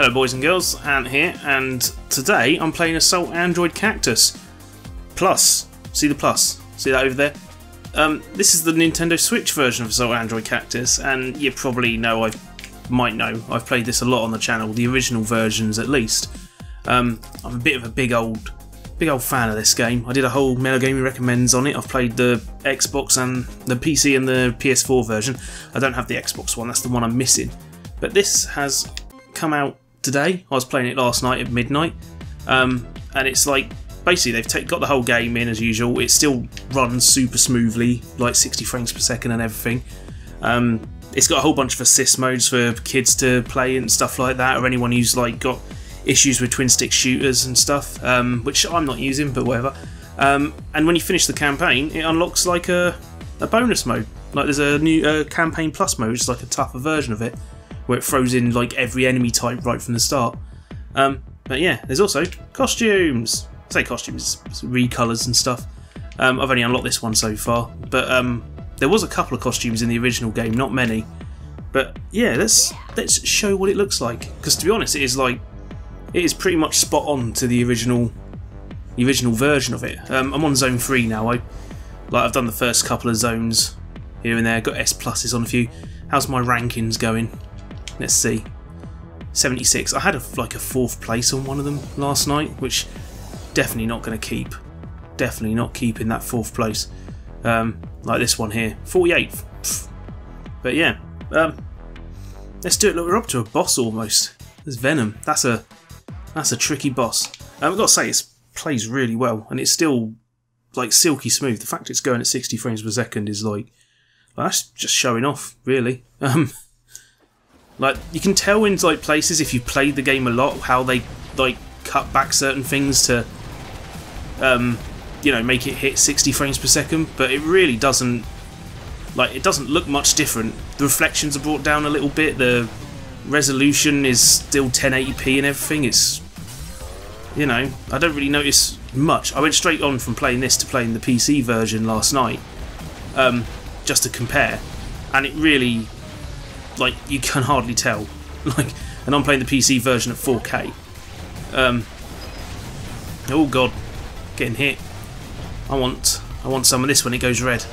Hello boys and girls, Ant here, and today I'm playing Assault Android Cactus. Plus, see the plus? See that over there? Um, this is the Nintendo Switch version of Assault Android Cactus, and you probably know I might know I've played this a lot on the channel, the original versions at least. Um, I'm a bit of a big old, big old fan of this game. I did a whole Mellow Gaming recommends on it. I've played the Xbox and the PC and the PS4 version. I don't have the Xbox one. That's the one I'm missing. But this has come out today. I was playing it last night at midnight, um, and it's like basically they've take, got the whole game in as usual. It still runs super smoothly, like 60 frames per second and everything. Um, it's got a whole bunch of assist modes for kids to play and stuff like that, or anyone who's like got issues with twin stick shooters and stuff, um, which I'm not using, but whatever. Um, and when you finish the campaign, it unlocks like a, a bonus mode. Like there's a new uh, campaign plus mode, which is like a tougher version of it, where it throws in like every enemy type right from the start. Um, but yeah, there's also costumes. I say costumes, recolors and stuff. Um, I've only unlocked this one so far, but um, there was a couple of costumes in the original game, not many. But yeah, let's let's show what it looks like. Because to be honest, it is like it is pretty much spot on to the original the original version of it. Um, I'm on zone three now. I like I've done the first couple of zones here and there. Got S pluses on a few. How's my rankings going? Let's see. 76. I had a, like a fourth place on one of them last night, which definitely not going to keep. Definitely not keeping that fourth place. Um, like this one here, 48. But yeah, um, let's do it. Look, we're up to a boss almost. There's Venom. That's a that's a tricky boss. Um, I've got to say, it plays really well, and it's still like silky smooth. The fact it's going at 60 frames per second is like well, that's just showing off, really. Um, like you can tell in like places if you played the game a lot how they like cut back certain things to um, you know make it hit 60 frames per second, but it really doesn't like it doesn't look much different. The reflections are brought down a little bit. The resolution is still 1080p and everything. It's you know I don't really notice much. I went straight on from playing this to playing the PC version last night, um, just to compare, and it really like you can hardly tell. Like, and I'm playing the PC version at 4K. Um, oh god, getting hit. I want, I want some of this when it goes red.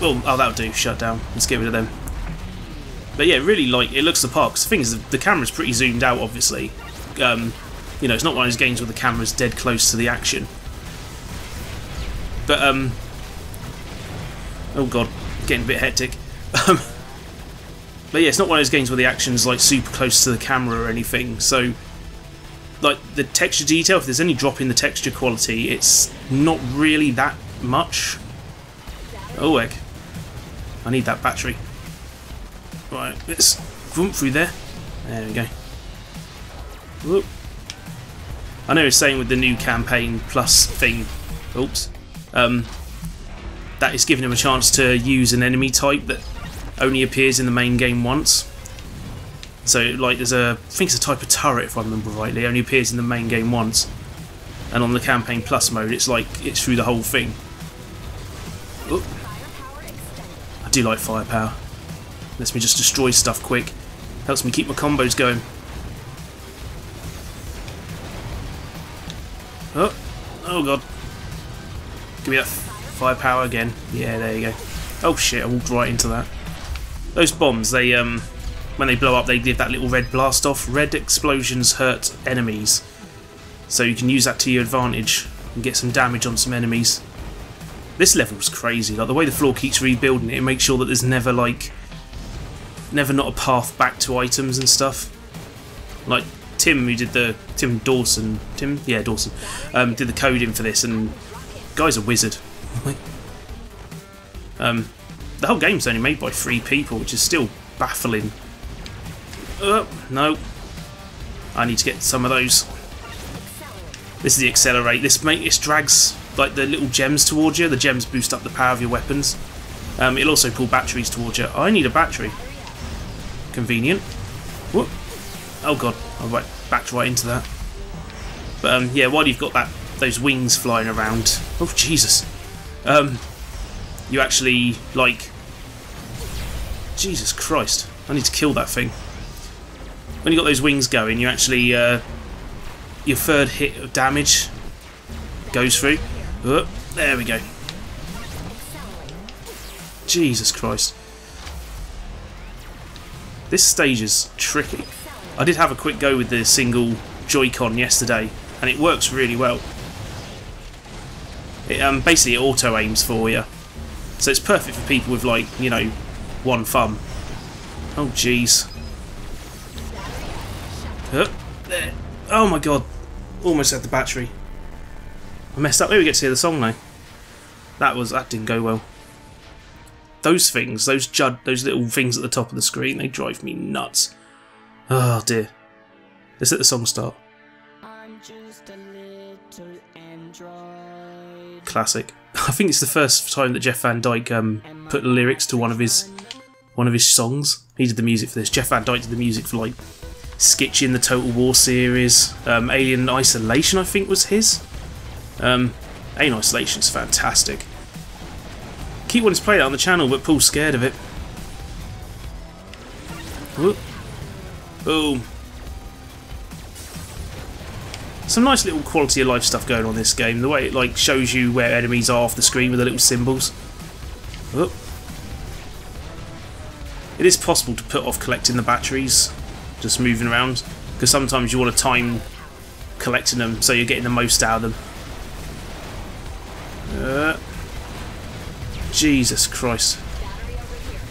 Oh, oh that'll do. Shut down. Let's get rid of them. But yeah, really like it looks the part. Cause the thing is, the, camera's pretty zoomed out. Obviously, um, you know, it's not one of those games where the camera's dead close to the action. But um, oh god, getting a bit hectic. But yeah, it's not one of those games where the action's like super close to the camera or anything. So, like the texture detail, if there's any drop in the texture quality, it's not really that much. Oh egg. I need that battery. Right, let's through there. There we go. Whoop. I know it's saying with the new campaign plus thing, oops, um, that is giving him a chance to use an enemy type that only appears in the main game once. So, like, there's a, I think it's a type of turret, if I remember rightly, it only appears in the main game once. And on the Campaign Plus mode, it's like, it's through the whole thing. Oop. I do like firepower. Lets me just destroy stuff quick. Helps me keep my combos going. Oh, oh god. Give me that firepower again. Yeah, there you go. Oh shit, I walked right into that. Those bombs, they um, when they blow up, they give that little red blast off. Red explosions hurt enemies, so you can use that to your advantage and get some damage on some enemies. This level was crazy. Like the way the floor keeps rebuilding it, it makes sure that there's never like, never not a path back to items and stuff. Like Tim, who did the Tim Dawson, Tim, yeah Dawson, um, did the coding for this, and guy's a wizard. um, the whole game's only made by three people, which is still baffling. Uh, no. I need to get some of those. This is the accelerate. This make this drags like the little gems towards you. The gems boost up the power of your weapons. Um, it'll also pull batteries towards you. I need a battery. Convenient. Whoop. Oh god, I right, backed right into that. But um, yeah, while you've got that those wings flying around, oh Jesus, um, you actually like Jesus Christ! I need to kill that thing. when you got those wings going, you actually uh, your third hit of damage goes through. Oh, there we go. Jesus Christ. This stage is tricky. I did have a quick go with the single Joy-Con yesterday, and it works really well. It um, basically it auto aims for you, so it's perfect for people with like you know one thumb. Oh jeez. Oh my god, almost had the battery. I messed up. Maybe we get to hear the song now. That was that didn't go well. Those things, those jud, those little things at the top of the screen, they drive me nuts. Oh dear. Let's let the song start. Classic. I think it's the first time that Jeff van Dyck um, put lyrics to one of his one of his songs. He did the music for this. Jeff van Dyck did the music for like Skitchy in the Total War series. Um, Alien Isolation, I think, was his. Um, Alien Isolation's fantastic. Keep wanting to play that on the channel, but Paul's scared of it. Whoop. Boom. Some nice little quality of life stuff going on in this game. The way it like shows you where enemies are off the screen with the little symbols. Whoop. It is possible to put off collecting the batteries, just moving around, because sometimes you want to time collecting them so you're getting the most out of them. Uh, Jesus Christ.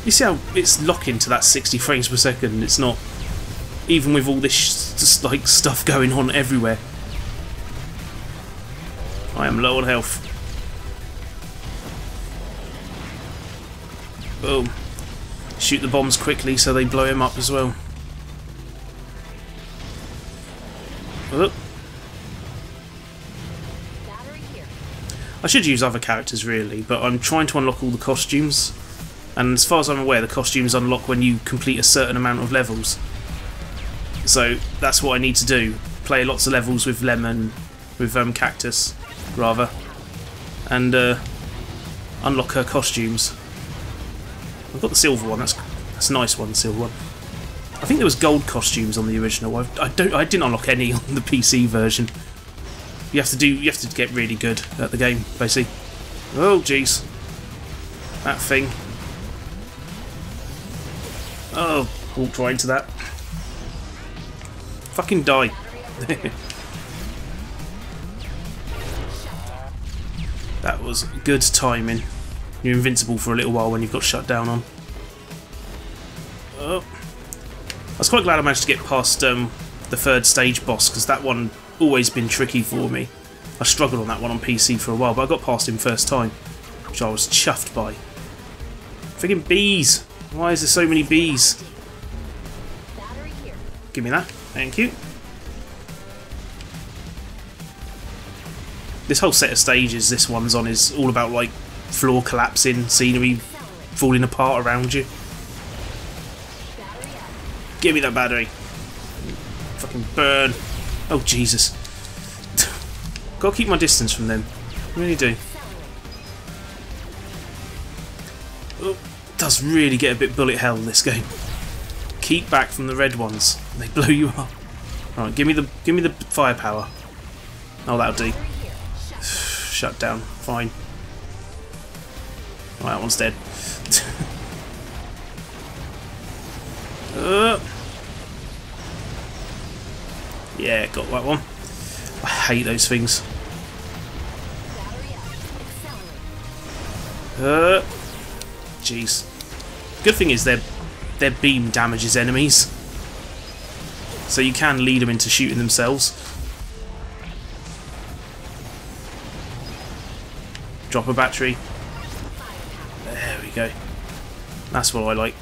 You see how it's locking to that 60 frames per second? It's not, even with all this just like stuff going on everywhere. I am low on health. Boom. Shoot the bombs quickly so they blow him up as well. Oop. I should use other characters really, but I'm trying to unlock all the costumes. And as far as I'm aware, the costumes unlock when you complete a certain amount of levels. So that's what I need to do. Play lots of levels with Lemon, with um, Cactus, rather. And uh, unlock her costumes. I've got the silver one, that's, that's a nice one, the silver one. I think there was gold costumes on the original. I, I don't. I didn't unlock any on the PC version. You have to do. You have to get really good at the game, basically. Oh, jeez. That thing. Oh, walked right into that. Fucking die. that was good timing. You're invincible for a little while when you've got shut down on. Oh. I was quite glad I managed to get past um, the third stage boss because that one always been tricky for me. I struggled on that one on PC for a while, but I got past him first time, which I was chuffed by. Friggin' bees! Why is there so many bees? Give me that. Thank you. This whole set of stages this one's on is all about like floor collapsing, scenery falling apart around you. Give me that battery. Fucking burn. Oh, Jesus. Gotta keep my distance from them. Really do. Oh, does really get a bit bullet hell in this game. Keep back from the red ones. They blow you up. Alright, give me the give me the firepower. Oh that'll do. Shut down. Fine. That one's dead. uh. Yeah, got that one. I hate those things. Uh, jeez. Good thing is their their beam damages enemies, so you can lead them into shooting themselves. Drop a battery. We go. That's what I like.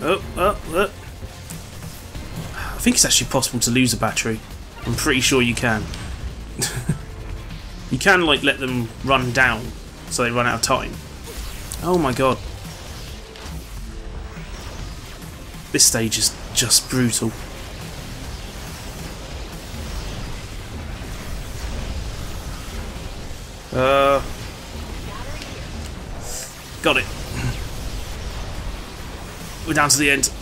Oh, oh, oh. I think it's actually possible to lose a battery. I'm pretty sure you can. you can like let them run down so they run out of time. Oh my god. This stage is just brutal. Uh, got it. we're down to the end.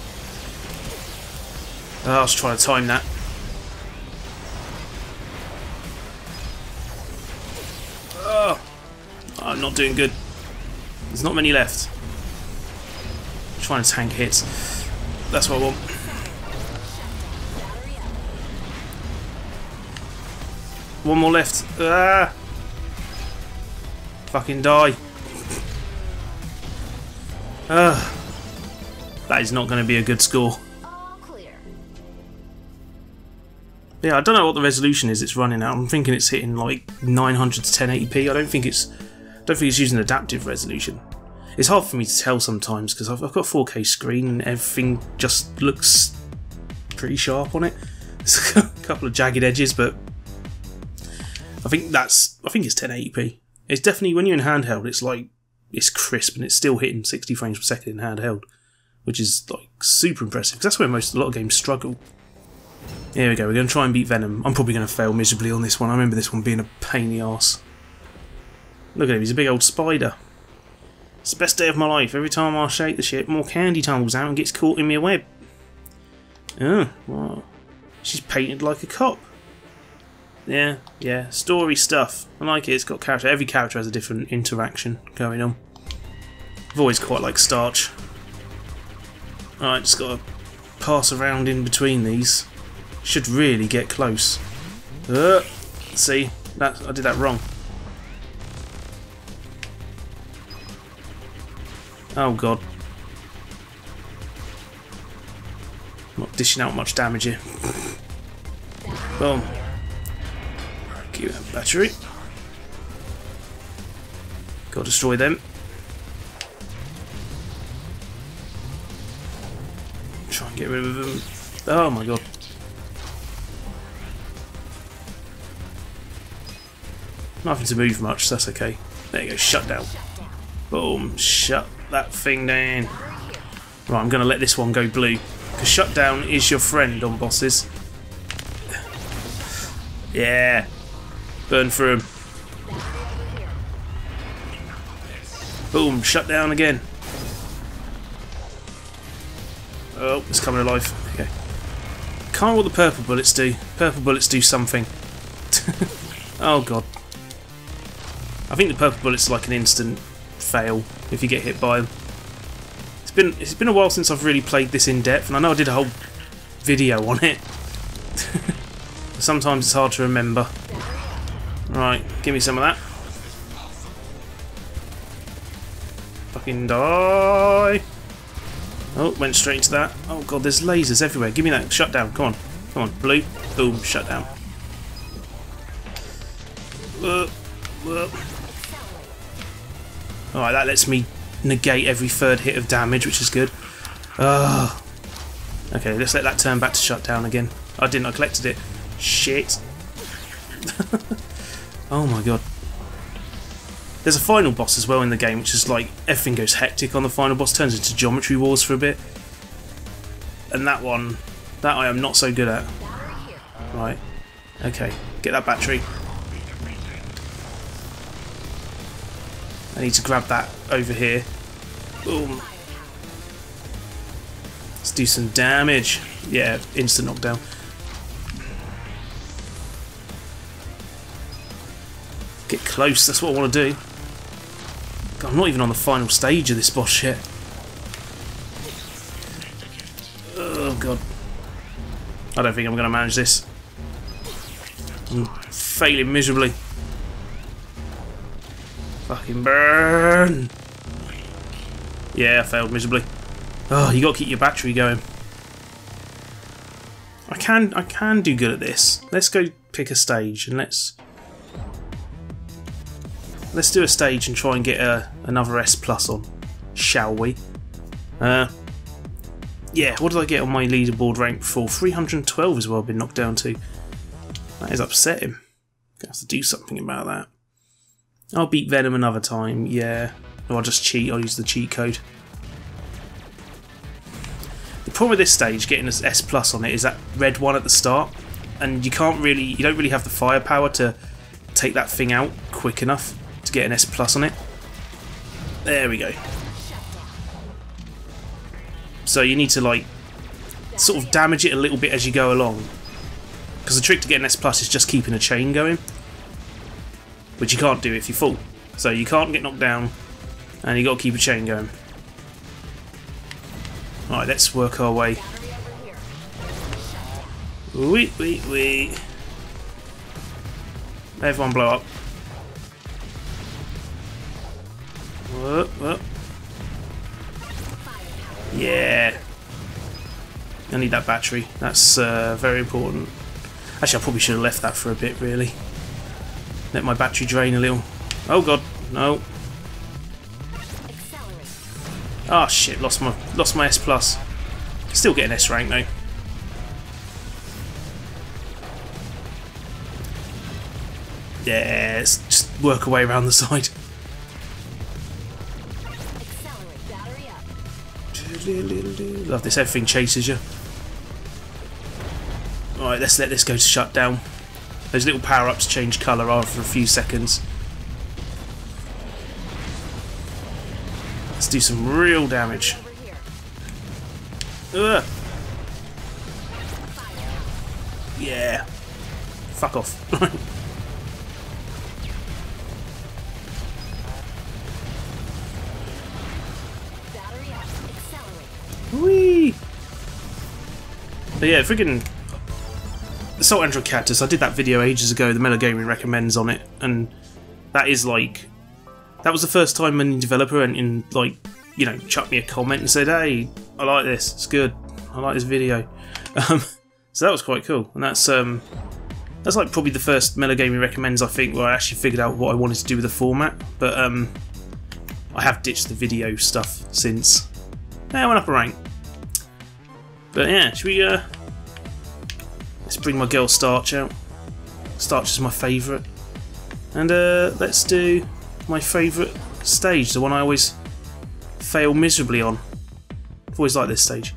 I was trying to time that. Oh, I'm not doing good. There's not many left. I'm trying to tank hits. That's what I want. One more left. Ah! Fucking die. Ah. That is not going to be a good score. Yeah, I don't know what the resolution is it's running at. I'm thinking it's hitting like 900 to 1080p. I don't think it's don't think it's using adaptive resolution. It's hard for me to tell sometimes because I've, I've got a 4K screen and everything just looks pretty sharp on it. A couple of jagged edges, but I think that's I think it's 1080p. It's definitely when you're in handheld, it's like it's crisp and it's still hitting 60 frames per second in handheld, which is like super impressive. Because that's where most a lot of games struggle. Here we go. We're going to try and beat Venom. I'm probably going to fail miserably on this one. I remember this one being a pain in the arse. Look at him. He's a big old spider. It's the best day of my life. Every time I shake the shit, more candy tumbles out and gets caught in my web. Oh, wow. She's painted like a cop. Yeah, yeah. Story stuff. I like it. It's got character. Every character has a different interaction going on. I've always quite liked Starch. Alright, just got to pass around in between these. Should really get close. Uh, see, that I did that wrong. Oh god. Not dishing out much damage here. Boom. That battery. Go destroy them. Try and get rid of them. Oh my god. Nothing to move much, so that's okay. There you go, shut down. Boom, shut that thing down. Right, I'm going to let this one go blue. Because shutdown is your friend on bosses. Yeah. Burn through him. Boom, shut down again. Oh, it's coming alive. Okay. Can't what the purple bullets do. Purple bullets do something. oh god. I think the purple bullet's like an instant fail if you get hit by them. It's been it's been a while since I've really played this in depth, and I know I did a whole video on it. Sometimes it's hard to remember. Right, give me some of that. Fucking die! Oh, went straight into that. Oh god, there's lasers everywhere. Give me that. Shut down. Come on. Come on. Blue. Boom. Shut down. Alright, that lets me negate every third hit of damage, which is good. Oh. Okay, let's let that turn back to shut down again. I didn't, I collected it. Shit. oh my god. There's a final boss as well in the game, which is like everything goes hectic on the final boss, turns into geometry wars for a bit. And that one, that I am not so good at. Right. Okay, get that battery. I need to grab that over here. Boom. Let's do some damage. Yeah, instant knockdown. Get close, that's what I want to do. God, I'm not even on the final stage of this boss yet. Oh god. I don't think I'm going to manage this. I'm failing miserably. Fucking burn! Yeah, I failed miserably. Oh, you got to keep your battery going. I can, I can do good at this. Let's go pick a stage and let's let's do a stage and try and get a, another S plus on, shall we? Uh, yeah, what did I get on my leaderboard rank before? 312 is what I've been knocked down to. That is upsetting. Gonna have to do something about that. I'll beat Venom another time, yeah. Or I'll just cheat, I'll use the cheat code. The problem with this stage, getting an S plus on it, is that red one at the start, and you can't really, you don't really have the firepower to take that thing out quick enough to get an S plus on it. There we go. So you need to like sort of damage it a little bit as you go along. Because the trick to getting S plus is just keeping a chain going, which you can't do if you fall. So you can't get knocked down, and you got to keep a chain going. All right, let's work our way. Wait, wait, wait. Everyone blow up. Yeah. I need that battery. That's uh, very important. Actually, I probably should have left that for a bit, really. Let my battery drain a little. Oh god, no. Oh shit, lost my lost my S plus. Still getting S rank though. Yeah, just work away around the side. Love this, everything chases you. Alright, let's let this go to shut down. Those little power-ups change colour after a few seconds. Let's do some real damage. Ugh. Yeah. Fuck off. Whee! But yeah, freaking Assault Android Cactus, I did that video ages ago, the Mellow Gaming recommends on it, and that is like that was the first time any developer and in like you know chucked me a comment and said, "Hey, I like this. It's good. I like this video." Um, so that was quite cool, and that's um, that's like probably the first Mellow Gaming recommends I think where I actually figured out what I wanted to do with the format. But um, I have ditched the video stuff since. I went up a rank. But yeah, should we uh, let's bring my girl Starch out. Starch is my favourite, and uh, let's do my favourite stage, the one I always fail miserably on. I've always liked this stage.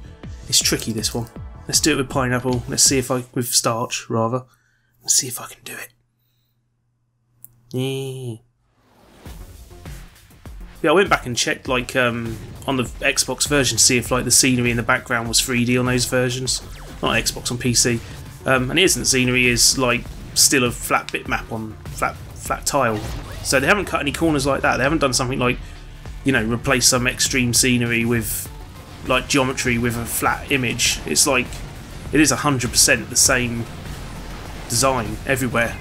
It's tricky, this one. Let's do it with pineapple. Let's see if I, with starch, rather. Let's see if I can do it. Yeah. Yeah, I went back and checked, like, um, on the Xbox version, to see if, like, the scenery in the background was 3D on those versions. Not Xbox, on PC. Um, and it isn't. Scenery is, like, still a flat bitmap on flat flat tile. So they haven't cut any corners like that. They haven't done something like, you know, replace some extreme scenery with like geometry with a flat image. It's like it is 100% the same design everywhere.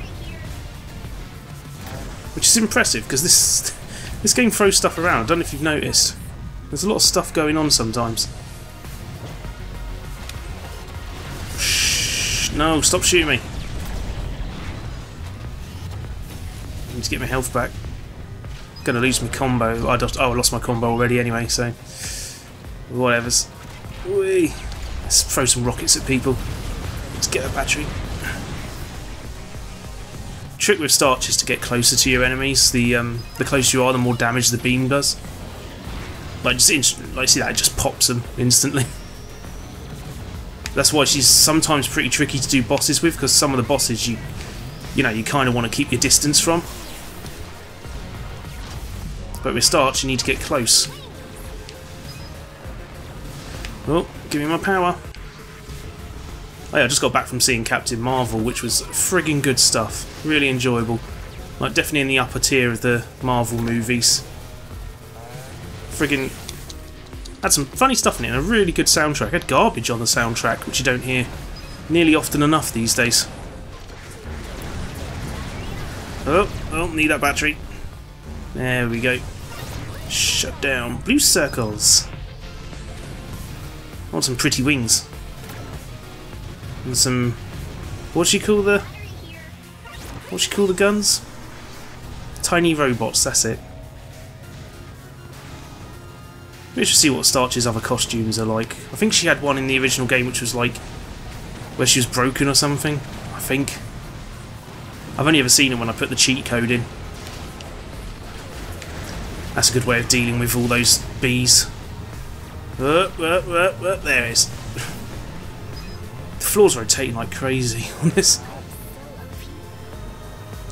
Which is impressive because this this game throws stuff around. I don't know if you've noticed. There's a lot of stuff going on sometimes. Shh, no, stop shooting me. I need to get my health back. Gonna lose my combo. I just, oh, I lost my combo already anyway, so whatever's. Whee. Let's throw some rockets at people. Let's get a battery. Trick with Starch is to get closer to your enemies. The um, the closer you are, the more damage the beam does. Like just like see that it just pops them instantly. That's why she's sometimes pretty tricky to do bosses with, because some of the bosses you, you know, you kind of want to keep your distance from. But with Starch, you need to get close. Oh, give me my power. Oh yeah, I just got back from seeing Captain Marvel, which was frigging good stuff. Really enjoyable. Like, definitely in the upper tier of the Marvel movies. Frigging... Had some funny stuff in it and a really good soundtrack. Had garbage on the soundtrack, which you don't hear nearly often enough these days. Oh, oh, need that battery. There we go. Shut down. Blue circles. I want some pretty wings. And some... What you call the... What you call the guns? Tiny robots, that's it. Let's just see what Starch's other costumes are like. I think she had one in the original game which was like... Where she was broken or something. I think. I've only ever seen it when I put the cheat code in. That's a good way of dealing with all those bees. There is. The floor's rotating like crazy on this.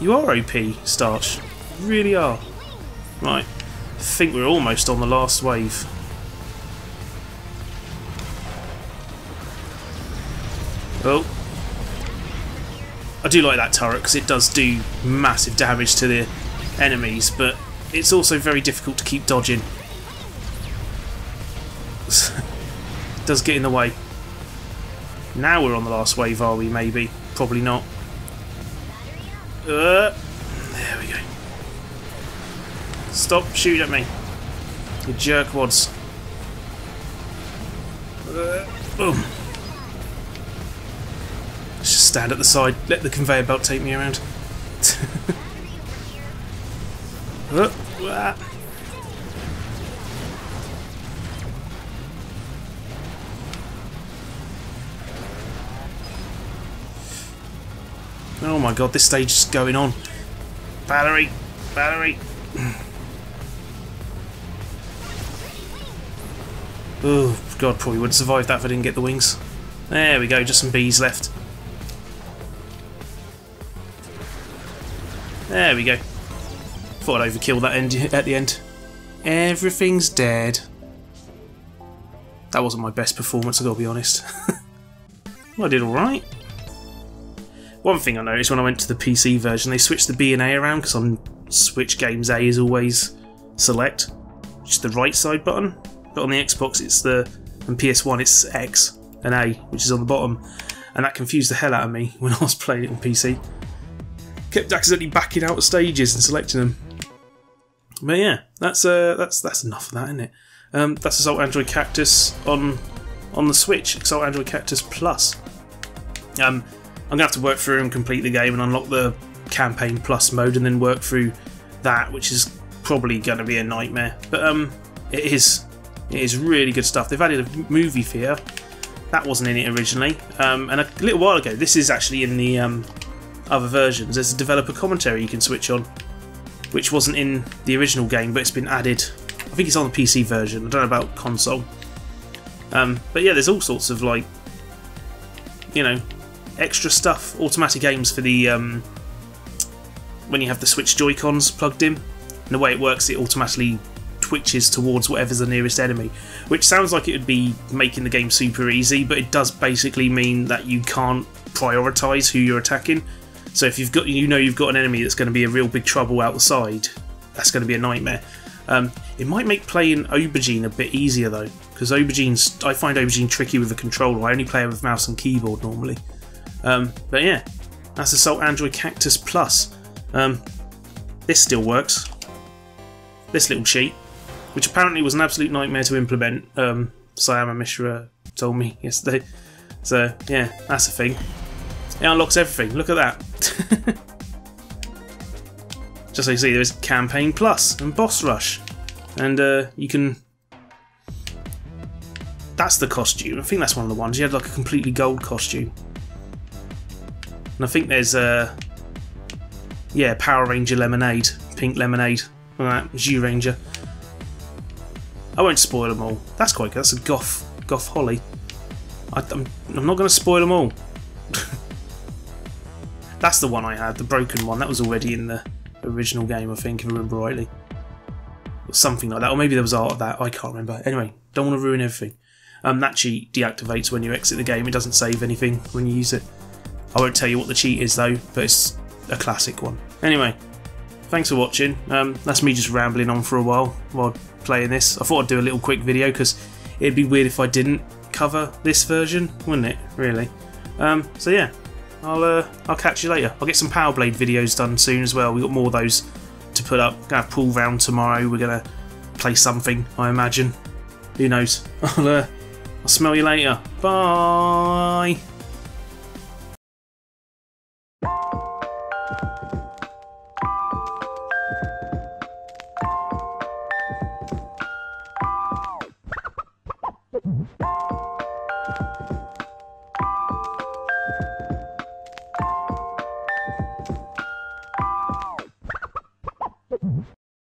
You are OP, Starch. You really are. Right. I think we're almost on the last wave. Oh. I do like that turret because it does do massive damage to the enemies, but it's also very difficult to keep dodging. does get in the way. Now we're on the last wave, are we? Maybe. Probably not. Uh, there we go. Stop shooting at me. You jerkwads. Uh, boom. Let's just stand at the side, let the conveyor belt take me around. uh, Oh my god, this stage is going on. Battery! Battery! Oh god, probably would have survived that if I didn't get the wings. There we go, just some bees left. There we go. Thought I'd overkill that end at the end. Everything's dead. That wasn't my best performance, i got to be honest. well, I did alright. One thing I noticed when I went to the PC version, they switched the B and A around because on Switch games A is always select, which is the right side button, but on the Xbox it's the and PS1 it's X and A, which is on the bottom, and that confused the hell out of me when I was playing it on PC. Kept accidentally backing out of stages and selecting them. But yeah, that's uh, that's that's enough of that, isn't it? Um, that's Assault Android Cactus on on the Switch, Assault Android Cactus Plus. Um, I'm to have to work through and complete the game and unlock the campaign plus mode and then work through that, which is probably to be a nightmare. But um, it is it is really good stuff. They've added a movie fear that wasn't in it originally, um, and a little while ago. This is actually in the um, other versions. There's a developer commentary you can switch on, which wasn't in the original game, but it's been added. I think it's on the PC version. I don't know about console. Um, but yeah, there's all sorts of like, you know, extra stuff, automatic aims for the um, when you have the Switch Joy Cons plugged in. And the way it works, it automatically twitches towards whatever's the nearest enemy, which sounds like it would be making the game super easy, but it does basically mean that you can't prioritize who you're attacking. So if you've got, you know, you've got an enemy that's going to be a real big trouble outside, that's going to be a nightmare. Um, it might make playing Aubergine a bit easier though, because Aubergine's I find Aubergine tricky with the controller. I only play it with mouse and keyboard normally. Um, but yeah, that's the Assault Android Cactus Plus. Um, this still works. This little cheat, which apparently was an absolute nightmare to implement, um, Sanatana Mishra told me yesterday. So yeah, that's a thing. It unlocks everything. Look at that. Just so you see, there's Campaign Plus and Boss Rush, and uh, you can. That's the costume. I think that's one of the ones. You had like a completely gold costume. And I think there's a yeah Power Ranger lemonade, pink lemonade, like that Ranger. I won't spoil them all. That's quite good. That's a Goth Goth Holly. I, am not going to spoil them all. That's the one I had, the broken one. That was already in the original game, I think, if I remember rightly. Or something like that. Or maybe there was art of that. I can't remember. Anyway, don't want to ruin everything. Um, that cheat deactivates when you exit the game. It doesn't save anything when you use it. I won't tell you what the cheat is though, but it's a classic one. Anyway, thanks for watching. Um, that's me just rambling on for a while while playing this. I thought I'd do a little quick video because it'd be weird if I didn't cover this version, wouldn't it? Really. Um, so yeah, I'll uh, I'll catch you later. I'll get some Power Blade videos done soon as well. We've got more of those to put up. Gonna pool round tomorrow. We're gonna play something, I imagine. Who knows? I'll uh, I'll smell you later. Bye.